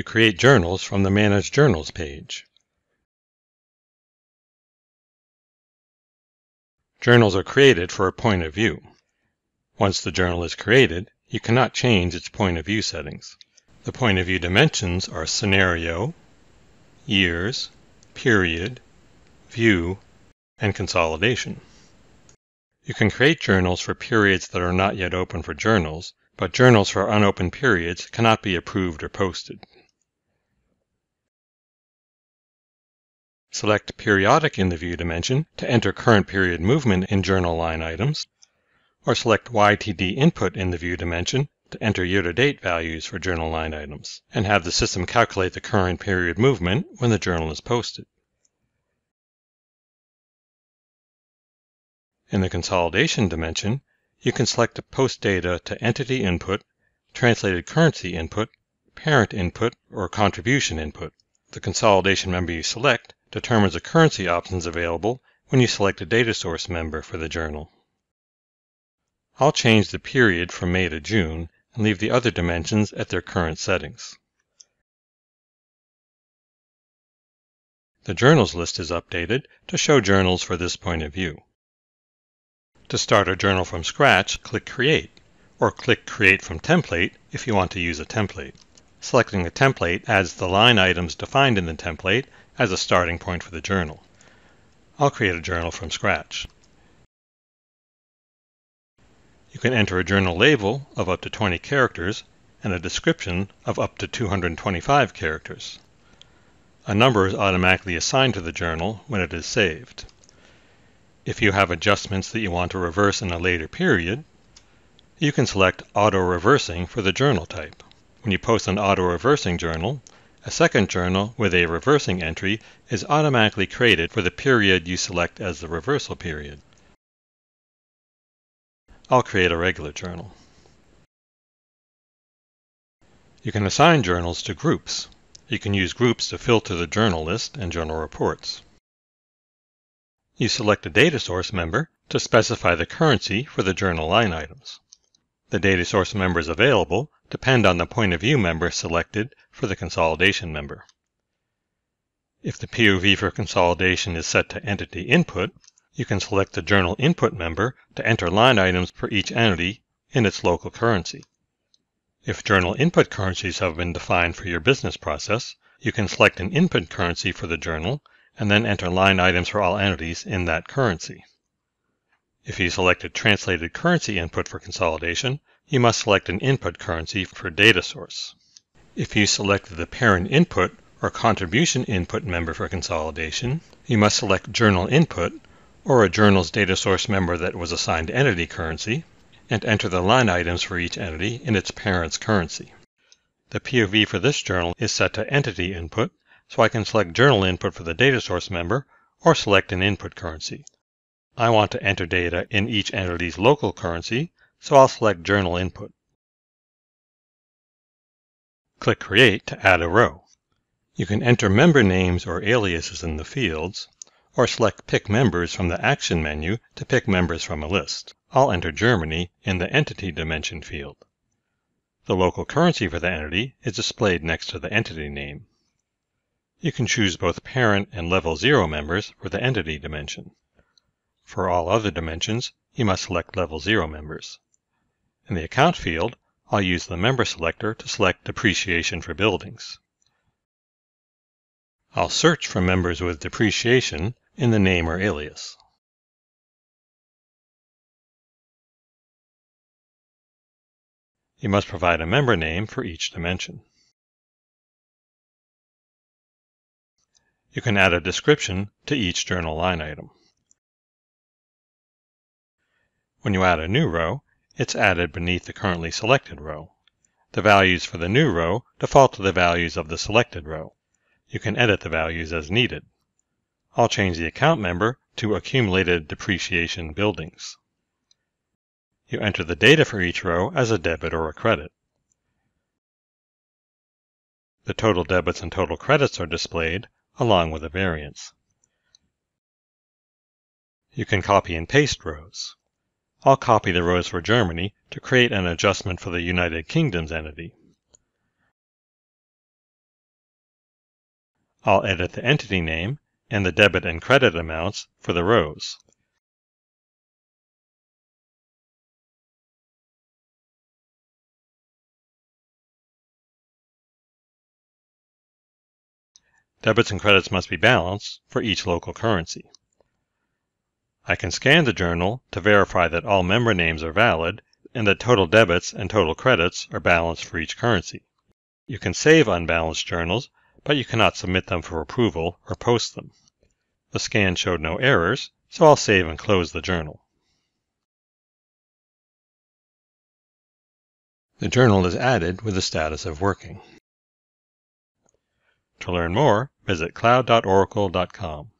You create journals from the Manage Journals page. Journals are created for a point of view. Once the journal is created, you cannot change its point of view settings. The point of view dimensions are Scenario, Years, Period, View, and Consolidation. You can create journals for periods that are not yet open for journals, but journals for unopened periods cannot be approved or posted. Select Periodic in the View dimension to enter current period movement in journal line items, or select YTD Input in the View dimension to enter year-to-date values for journal line items, and have the system calculate the current period movement when the journal is posted. In the Consolidation dimension, you can select to post data to Entity Input, Translated Currency Input, Parent Input, or Contribution Input. The consolidation member you select determines the currency options available when you select a data source member for the journal. I'll change the period from May to June and leave the other dimensions at their current settings. The journals list is updated to show journals for this point of view. To start a journal from scratch, click Create, or click Create from Template if you want to use a template. Selecting a template adds the line items defined in the template as a starting point for the journal. I'll create a journal from scratch. You can enter a journal label of up to 20 characters and a description of up to 225 characters. A number is automatically assigned to the journal when it is saved. If you have adjustments that you want to reverse in a later period, you can select Auto Reversing for the journal type. When you post an auto-reversing journal, a second journal with a reversing entry is automatically created for the period you select as the reversal period. I'll create a regular journal. You can assign journals to groups. You can use groups to filter the journal list and journal reports. You select a data source member to specify the currency for the journal line items. The data source members available depend on the point of view member selected for the consolidation member. If the POV for consolidation is set to entity input, you can select the journal input member to enter line items for each entity in its local currency. If journal input currencies have been defined for your business process, you can select an input currency for the journal and then enter line items for all entities in that currency. If you selected translated currency input for consolidation, you must select an input currency for data source. If you selected the parent input or contribution input member for consolidation, you must select journal input or a journal's data source member that was assigned entity currency and enter the line items for each entity in its parent's currency. The POV for this journal is set to entity input, so I can select journal input for the data source member or select an input currency. I want to enter data in each entity's local currency, so I'll select Journal Input. Click Create to add a row. You can enter member names or aliases in the fields, or select Pick Members from the Action menu to pick members from a list. I'll enter Germany in the Entity Dimension field. The local currency for the entity is displayed next to the entity name. You can choose both parent and level 0 members for the entity dimension. For all other dimensions, you must select Level 0 members. In the Account field, I'll use the Member selector to select Depreciation for Buildings. I'll search for members with depreciation in the name or alias. You must provide a member name for each dimension. You can add a description to each journal line item. When you add a new row, it's added beneath the currently selected row. The values for the new row default to the values of the selected row. You can edit the values as needed. I'll change the account member to Accumulated Depreciation Buildings. You enter the data for each row as a debit or a credit. The total debits and total credits are displayed, along with a variance. You can copy and paste rows. I'll copy the rows for Germany to create an adjustment for the United Kingdom's entity. I'll edit the entity name and the debit and credit amounts for the rows. Debits and credits must be balanced for each local currency. I can scan the journal to verify that all member names are valid and that total debits and total credits are balanced for each currency. You can save unbalanced journals, but you cannot submit them for approval or post them. The scan showed no errors, so I'll save and close the journal. The journal is added with the status of working. To learn more, visit cloud.oracle.com.